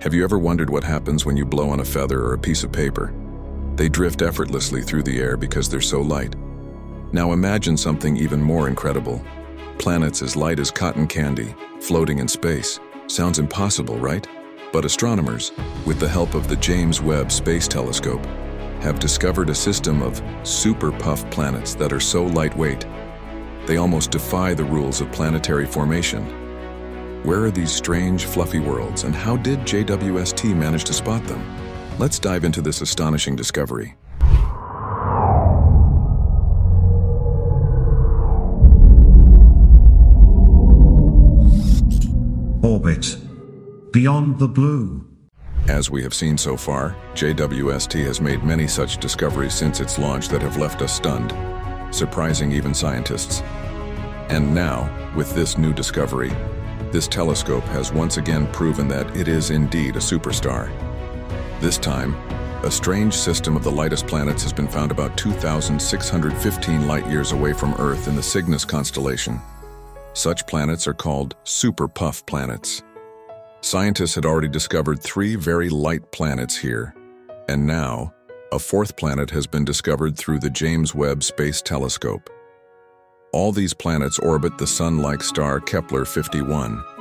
Have you ever wondered what happens when you blow on a feather or a piece of paper? They drift effortlessly through the air because they're so light. Now imagine something even more incredible. Planets as light as cotton candy, floating in space. Sounds impossible, right? But astronomers, with the help of the James Webb Space Telescope, have discovered a system of super puff planets that are so lightweight, they almost defy the rules of planetary formation. Where are these strange, fluffy worlds, and how did JWST manage to spot them? Let's dive into this astonishing discovery. Orbit. Beyond the blue. As we have seen so far, JWST has made many such discoveries since its launch that have left us stunned, surprising even scientists. And now, with this new discovery, this telescope has once again proven that it is indeed a superstar. This time, a strange system of the lightest planets has been found about 2,615 light-years away from Earth in the Cygnus constellation. Such planets are called super puff planets. Scientists had already discovered three very light planets here, and now a fourth planet has been discovered through the James Webb Space Telescope. All these planets orbit the Sun-like star Kepler-51.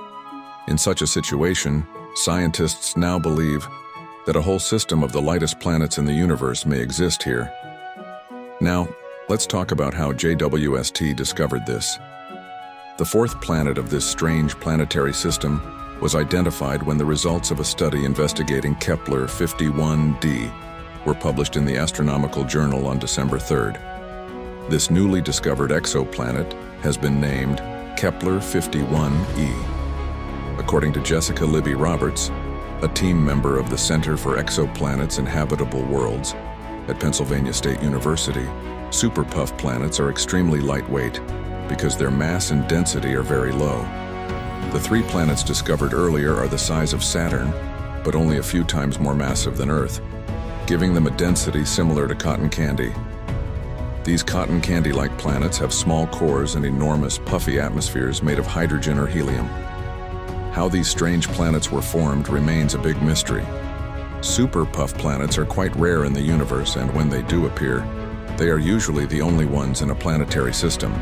In such a situation, scientists now believe that a whole system of the lightest planets in the universe may exist here. Now, let's talk about how JWST discovered this. The fourth planet of this strange planetary system was identified when the results of a study investigating Kepler-51d were published in the Astronomical Journal on December 3rd. This newly discovered exoplanet has been named Kepler-51e. According to Jessica Libby Roberts, a team member of the Center for Exoplanets and Habitable Worlds at Pennsylvania State University, superpuff planets are extremely lightweight because their mass and density are very low. The three planets discovered earlier are the size of Saturn, but only a few times more massive than Earth, giving them a density similar to cotton candy. These cotton candy-like planets have small cores and enormous puffy atmospheres made of hydrogen or helium. How these strange planets were formed remains a big mystery. Super puff planets are quite rare in the universe, and when they do appear, they are usually the only ones in a planetary system.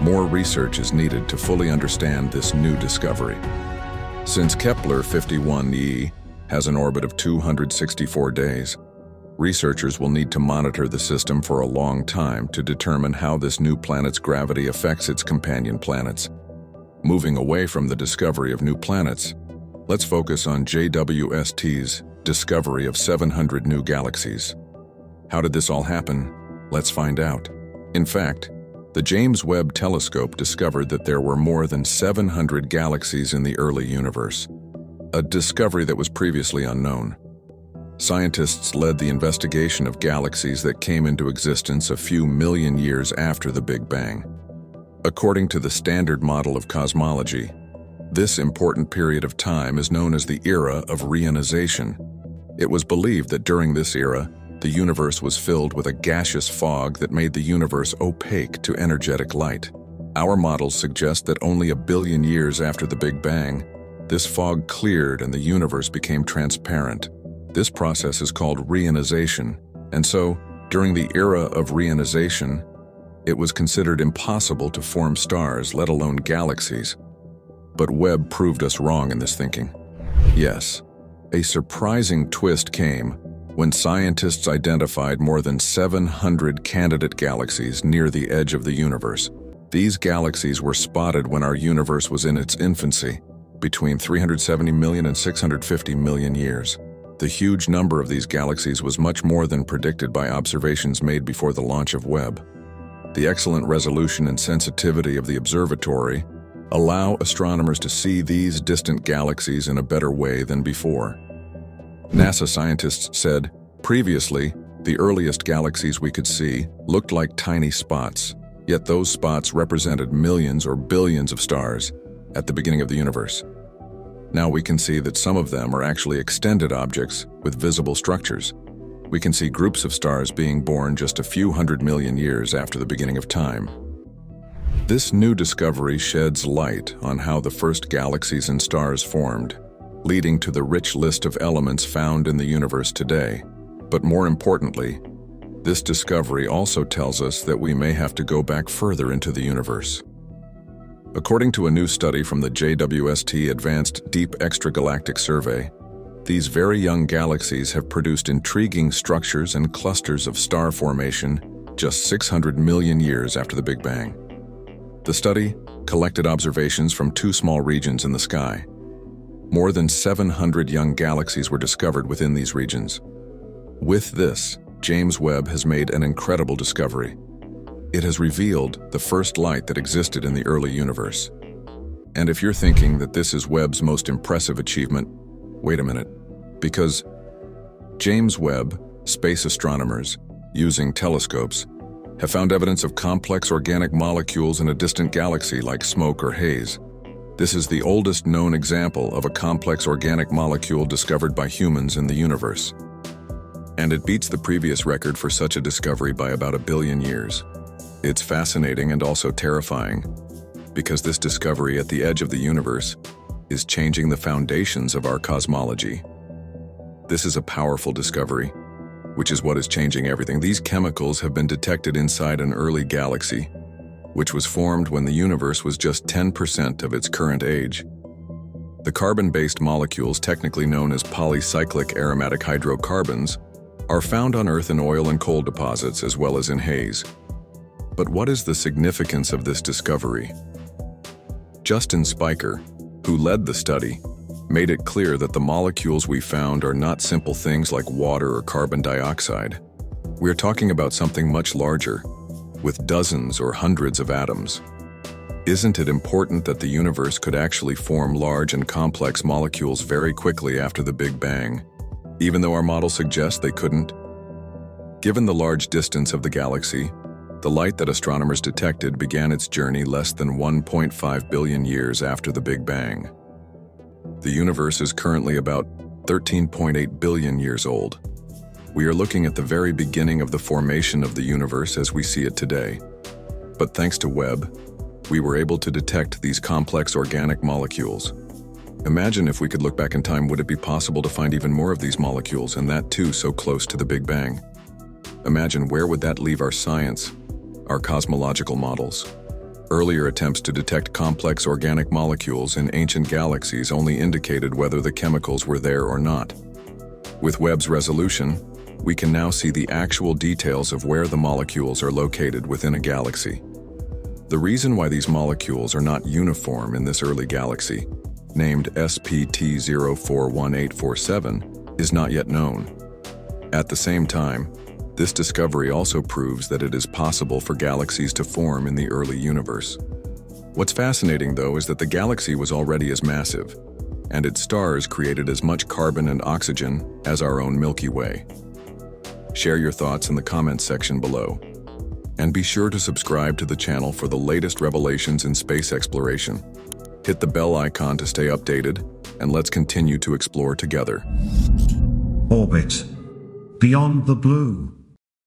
More research is needed to fully understand this new discovery. Since Kepler-51e has an orbit of 264 days, researchers will need to monitor the system for a long time to determine how this new planet's gravity affects its companion planets. Moving away from the discovery of new planets, let's focus on JWST's discovery of 700 new galaxies. How did this all happen? Let's find out. In fact, the James Webb Telescope discovered that there were more than 700 galaxies in the early universe, a discovery that was previously unknown. Scientists led the investigation of galaxies that came into existence a few million years after the Big Bang. According to the Standard Model of Cosmology, this important period of time is known as the era of reionization. It was believed that during this era, the universe was filled with a gaseous fog that made the universe opaque to energetic light. Our models suggest that only a billion years after the Big Bang, this fog cleared and the universe became transparent. This process is called reionization, and so, during the era of reionization, it was considered impossible to form stars, let alone galaxies. But Webb proved us wrong in this thinking. Yes, a surprising twist came when scientists identified more than 700 candidate galaxies near the edge of the universe. These galaxies were spotted when our universe was in its infancy, between 370 million and 650 million years. The huge number of these galaxies was much more than predicted by observations made before the launch of Webb. The excellent resolution and sensitivity of the observatory allow astronomers to see these distant galaxies in a better way than before. NASA scientists said, previously, the earliest galaxies we could see looked like tiny spots, yet those spots represented millions or billions of stars at the beginning of the universe. Now we can see that some of them are actually extended objects with visible structures. We can see groups of stars being born just a few hundred million years after the beginning of time. This new discovery sheds light on how the first galaxies and stars formed leading to the rich list of elements found in the universe today. But more importantly, this discovery also tells us that we may have to go back further into the universe. According to a new study from the JWST Advanced Deep Extragalactic Survey, these very young galaxies have produced intriguing structures and clusters of star formation just 600 million years after the Big Bang. The study collected observations from two small regions in the sky. More than 700 young galaxies were discovered within these regions. With this, James Webb has made an incredible discovery. It has revealed the first light that existed in the early universe. And if you're thinking that this is Webb's most impressive achievement, wait a minute. Because James Webb, space astronomers, using telescopes, have found evidence of complex organic molecules in a distant galaxy like smoke or haze. This is the oldest known example of a complex organic molecule discovered by humans in the universe. And it beats the previous record for such a discovery by about a billion years. It's fascinating and also terrifying, because this discovery at the edge of the universe is changing the foundations of our cosmology. This is a powerful discovery, which is what is changing everything. These chemicals have been detected inside an early galaxy, which was formed when the universe was just 10% of its current age. The carbon-based molecules, technically known as polycyclic aromatic hydrocarbons, are found on Earth in oil and coal deposits as well as in haze. But what is the significance of this discovery? Justin Spilker, who led the study, made it clear that the molecules we found are not simple things like water or carbon dioxide. We're talking about something much larger, with dozens or hundreds of atoms. Isn't it important that the universe could actually form large and complex molecules very quickly after the Big Bang, even though our model suggests they couldn't? Given the large distance of the galaxy, the light that astronomers detected began its journey less than 1.5 billion years after the Big Bang. The universe is currently about 13.8 billion years old. We are looking at the very beginning of the formation of the universe as we see it today. But thanks to Webb, we were able to detect these complex organic molecules. Imagine if we could look back in time, would it be possible to find even more of these molecules, and that too so close to the Big Bang? Imagine where would that leave our science, our cosmological models? Earlier attempts to detect complex organic molecules in ancient galaxies only indicated whether the chemicals were there or not. With Webb's resolution, we can now see the actual details of where the molecules are located within a galaxy. The reason why these molecules are not uniform in this early galaxy, named SPT041847, is not yet known. At the same time, this discovery also proves that it is possible for galaxies to form in the early universe. What's fascinating, though, is that the galaxy was already as massive, and its stars created as much carbon and oxygen as our own Milky Way. Share your thoughts in the comments section below. And be sure to subscribe to the channel for the latest revelations in space exploration. Hit the bell icon to stay updated, and let's continue to explore together. Orbit. Beyond the blue.